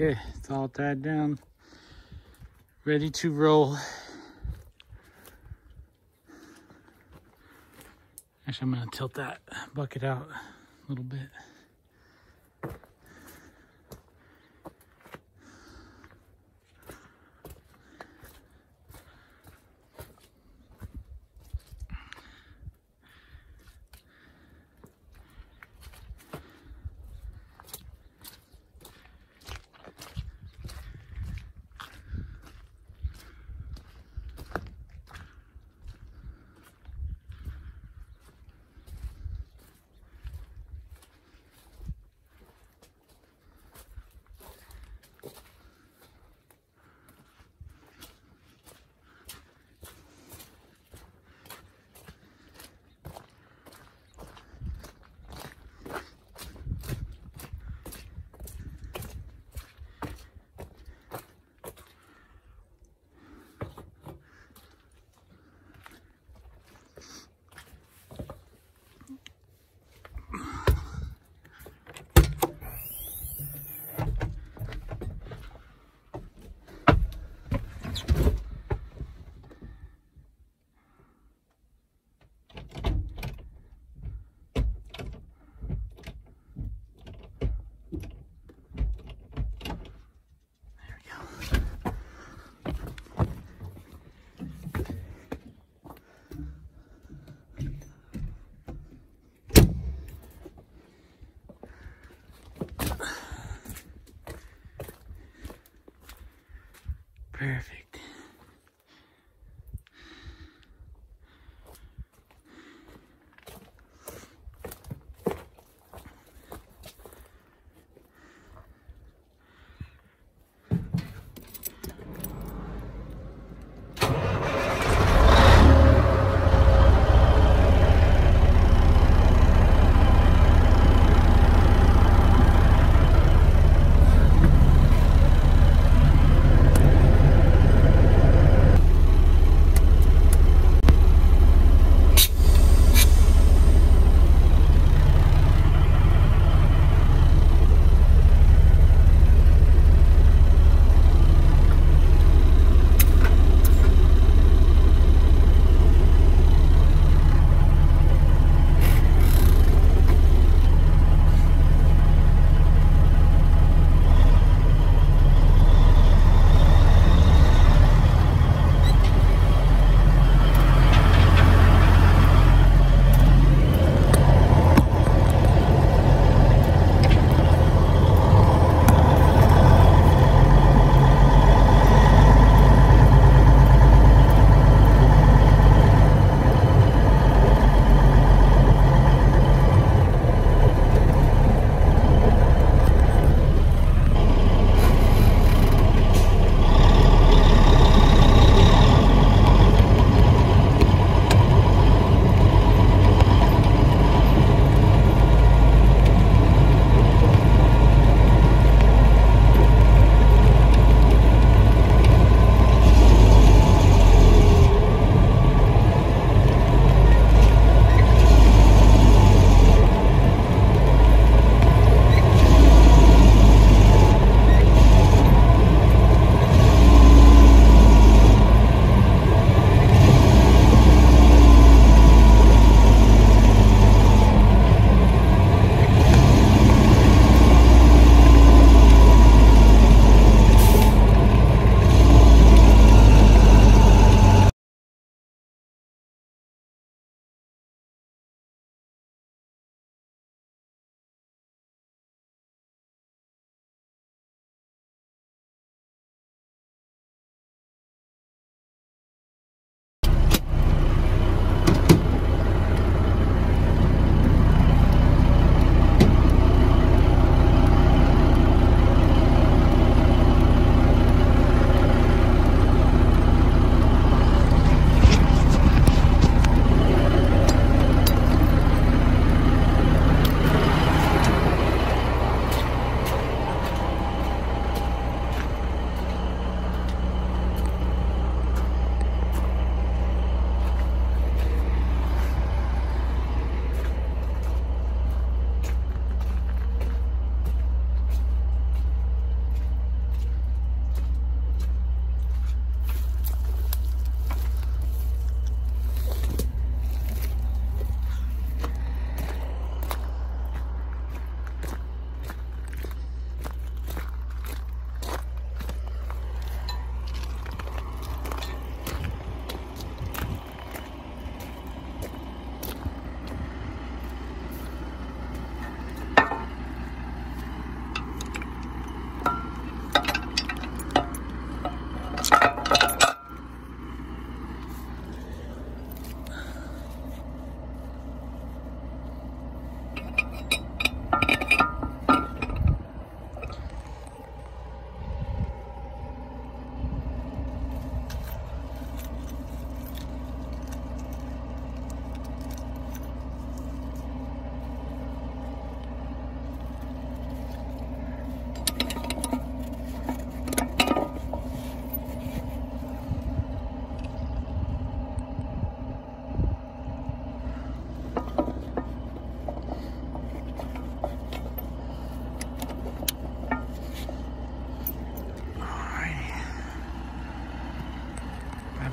Okay, it's all tied down. Ready to roll. Actually, I'm gonna tilt that bucket out a little bit.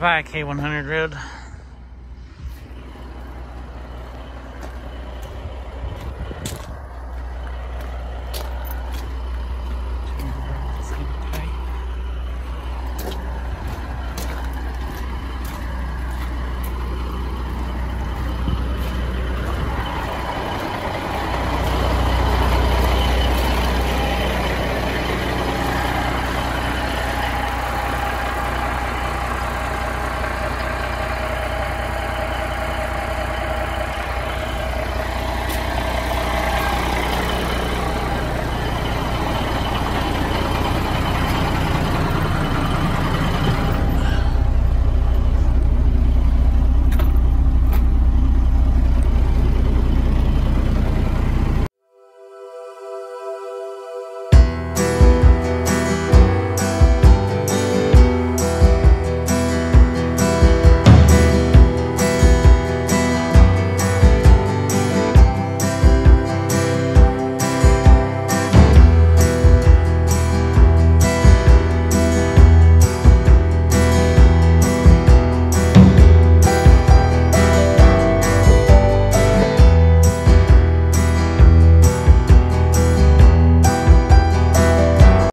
Via K100 road.